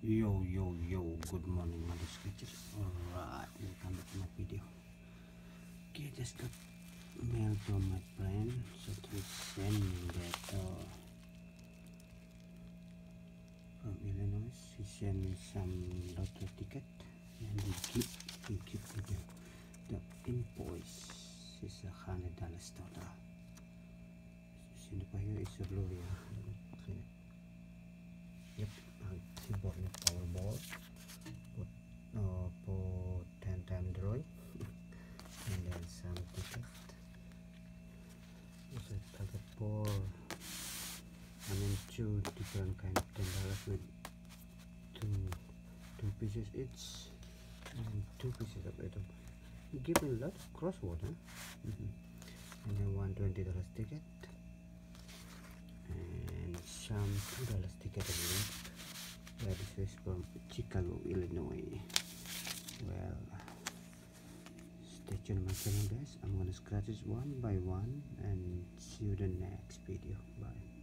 yo yo yo good morning mother sketchers alright welcome back to my video. Okay just got mail from my friend so he sent me that uh, from Illinois. He sent me some lottery ticket and he keep he keep the, the invoice. Is a hundred dollars total. Sino pa here is a blue Two different kind of ten dollars with two two pieces each and two pieces of item. He gave me a lot of crossword huh? Mm -hmm. and then one twenty dollars ticket and some two dollars ticket I yeah this is from Chicago Illinois. Well stay tuned my channel guys. I'm gonna scratch this one by one and see you the next video. Bye